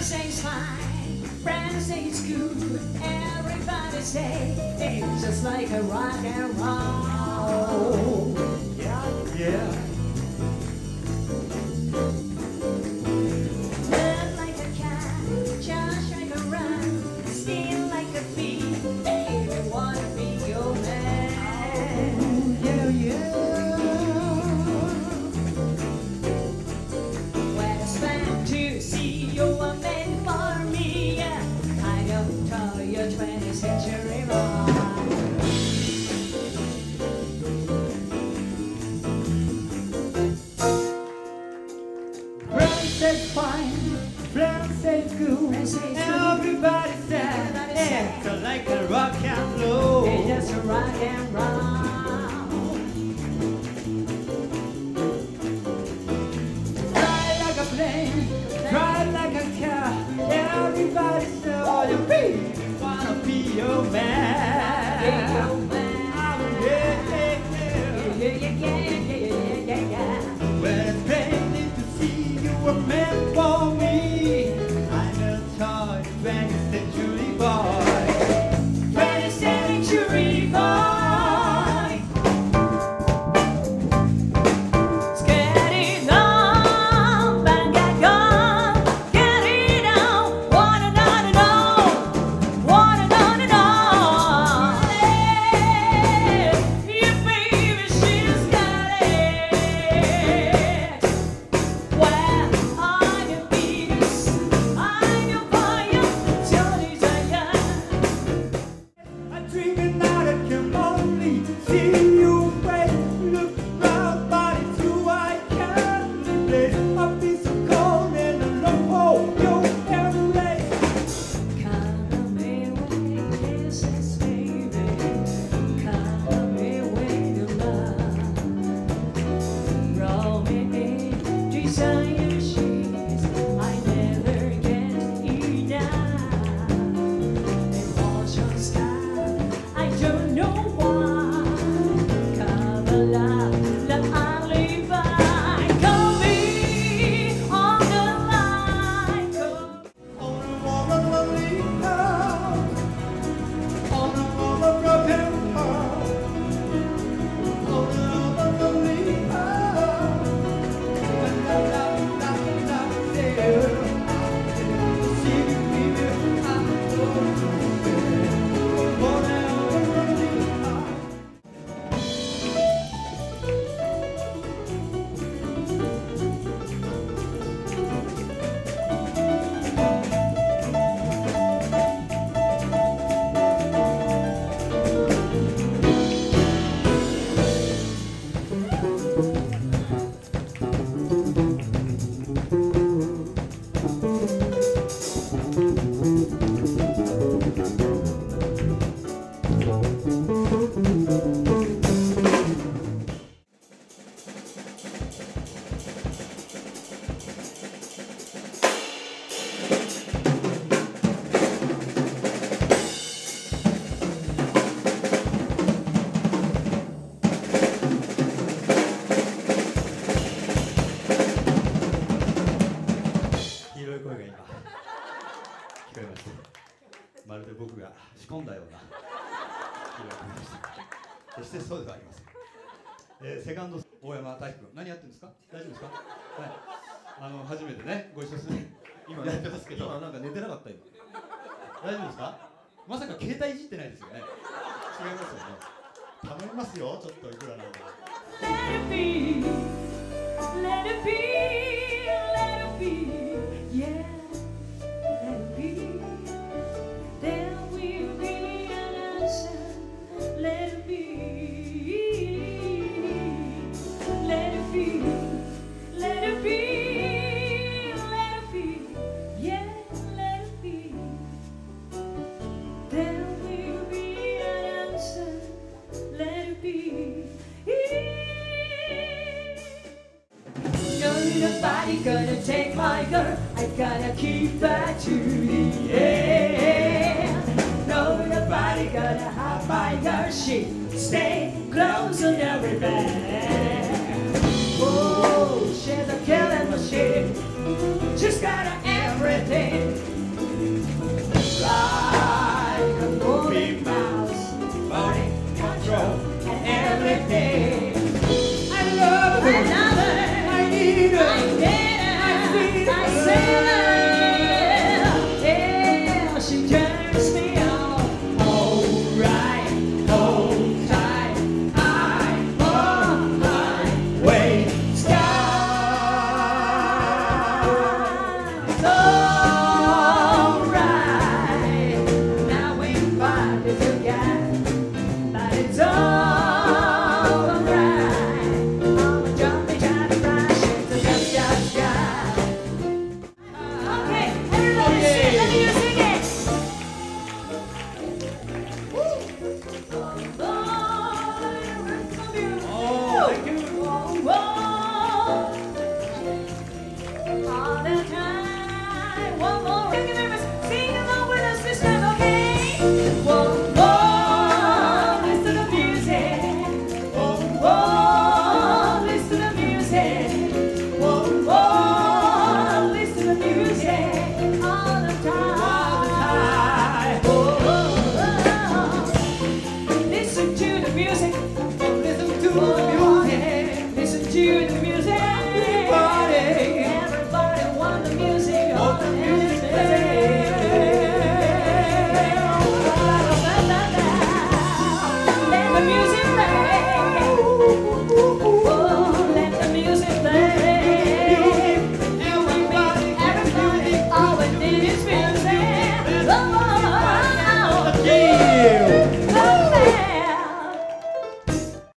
Friends say it's fine, friends say it's good. Everybody say it's just like a rock and roll. Yeah. Yeah. Everybody saw oh, you be, wanna be your man. In 込んだような。黄色い声でした。決してそうではありません、えーセカンド大山大輝君何やってるんですか？大丈夫ですか？はい。あの初めてねご一緒する今やってますけど。今なんか寝てなかった今。大丈夫ですか？まさか携帯いじってないですよね。違いますよね。頼みますよちょっといくらなんでも。Let it be, let it be, let it be, yeah, gotta keep her to the end. No, nobody gonna have my your She stay close on every bed. Oh, she's a killing machine. She's got everything.